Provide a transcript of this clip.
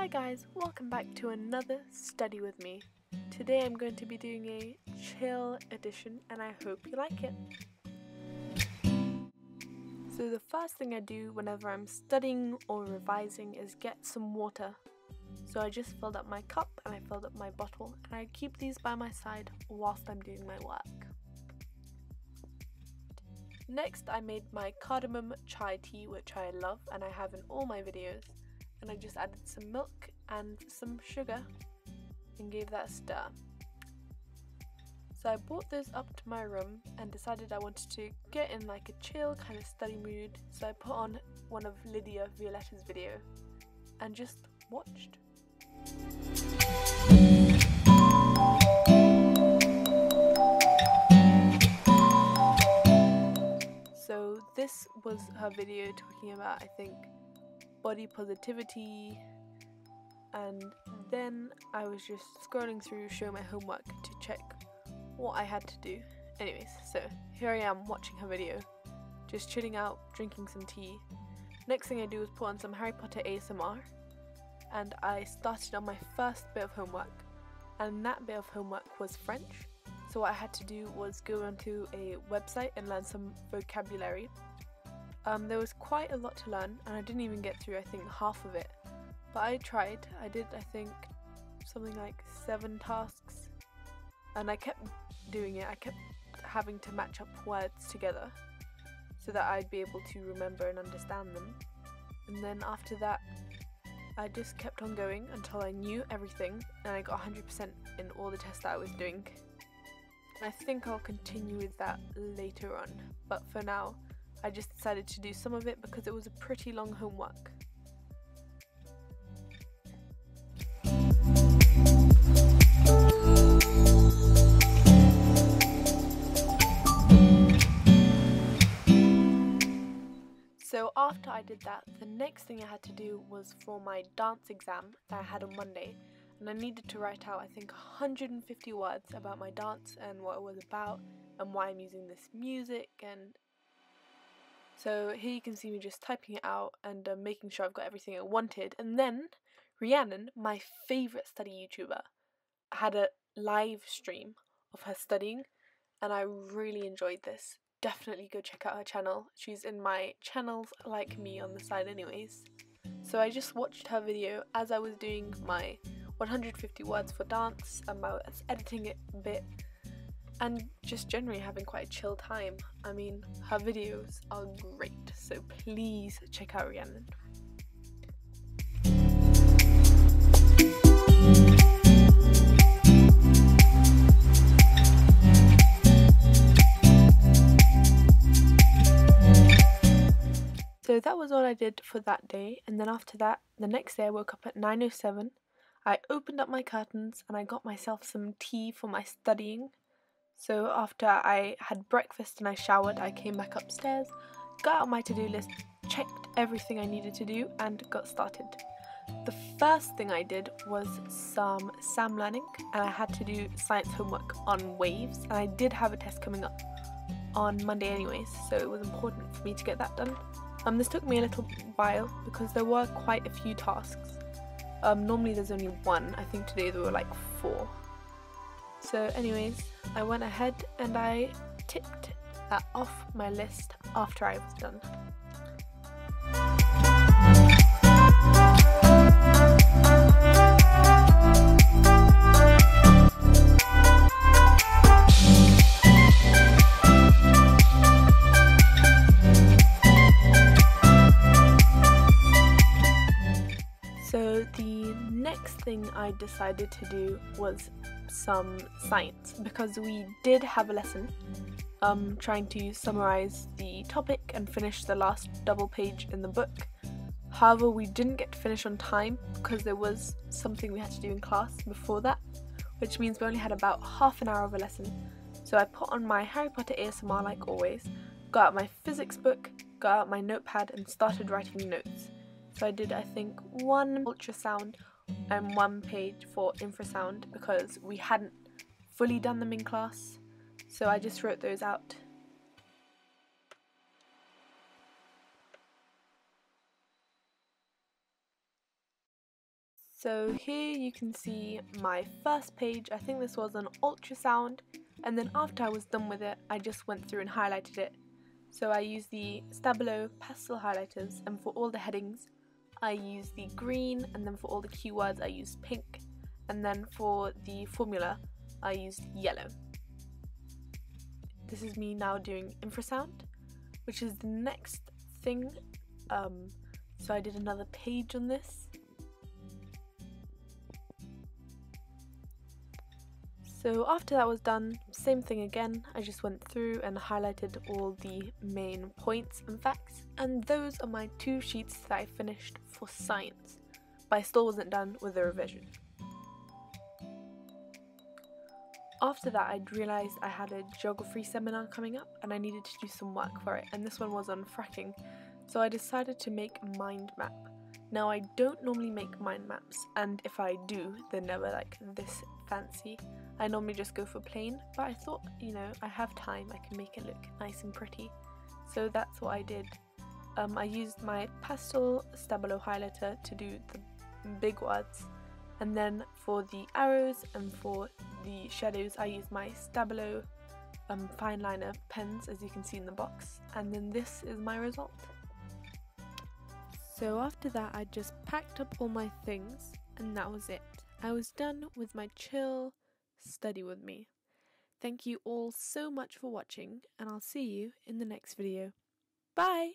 Hi guys, welcome back to another study with me. Today I'm going to be doing a chill edition and I hope you like it. So the first thing I do whenever I'm studying or revising is get some water. So I just filled up my cup and I filled up my bottle and I keep these by my side whilst I'm doing my work. Next I made my cardamom chai tea which I love and I have in all my videos and I just added some milk and some sugar and gave that a stir. So I brought those up to my room and decided I wanted to get in like a chill kind of study mood so I put on one of Lydia Violetta's video and just watched. So this was her video talking about I think body positivity and then I was just scrolling through show my homework to check what I had to do. Anyways, so here I am watching her video, just chilling out, drinking some tea. Next thing I do is put on some Harry Potter ASMR and I started on my first bit of homework and that bit of homework was French. So what I had to do was go onto a website and learn some vocabulary um, there was quite a lot to learn, and I didn't even get through, I think, half of it. But I tried. I did, I think, something like seven tasks, and I kept doing it. I kept having to match up words together so that I'd be able to remember and understand them. And then after that, I just kept on going until I knew everything and I got 100% in all the tests that I was doing. I think I'll continue with that later on, but for now, I just decided to do some of it because it was a pretty long homework. So after I did that, the next thing I had to do was for my dance exam that I had on Monday and I needed to write out I think 150 words about my dance and what it was about and why I'm using this music and so here you can see me just typing it out and uh, making sure I've got everything I wanted. And then Rhiannon, my favourite study YouTuber, had a live stream of her studying and I really enjoyed this. Definitely go check out her channel. She's in my channels like me on the side anyways. So I just watched her video as I was doing my 150 words for dance and I was editing it a bit and just generally having quite a chill time. I mean, her videos are great, so please check out Rhiannon. So that was all I did for that day, and then after that, the next day I woke up at 9.07, I opened up my curtains and I got myself some tea for my studying so after I had breakfast and I showered, I came back upstairs, got out my to-do list, checked everything I needed to do and got started. The first thing I did was some SAM learning and I had to do science homework on waves and I did have a test coming up on Monday anyways so it was important for me to get that done. Um, this took me a little while because there were quite a few tasks. Um, normally there's only one, I think today there were like four. So anyways, I went ahead and I ticked that off my list after I was done. So the next thing I decided to do was some science because we did have a lesson um, trying to summarize the topic and finish the last double page in the book. However, we didn't get to finish on time because there was something we had to do in class before that, which means we only had about half an hour of a lesson. So I put on my Harry Potter ASMR like always, got out my physics book, got out my notepad and started writing notes. So I did I think one ultrasound and one page for infrasound because we hadn't fully done them in class. So I just wrote those out. So here you can see my first page, I think this was an ultrasound, and then after I was done with it, I just went through and highlighted it. So I used the Stabilo pastel highlighters, and for all the headings, I used the green, and then for all the keywords, I used pink, and then for the formula, I used yellow. This is me now doing infrasound, which is the next thing. Um, so I did another page on this So after that was done, same thing again, I just went through and highlighted all the main points and facts, and those are my two sheets that I finished for science, but I still wasn't done with the revision. After that I'd realised I had a geography seminar coming up and I needed to do some work for it, and this one was on fracking, so I decided to make a mind map. Now I don't normally make mind maps, and if I do, they're never like this fancy. I normally just go for plain, but I thought, you know, I have time, I can make it look nice and pretty. So that's what I did. Um, I used my pastel Stabilo highlighter to do the big words. And then for the arrows and for the shadows, I used my Stabilo um, fine liner pens, as you can see in the box. And then this is my result. So after that, I just packed up all my things, and that was it. I was done with my chill, study with me. Thank you all so much for watching, and I'll see you in the next video. Bye!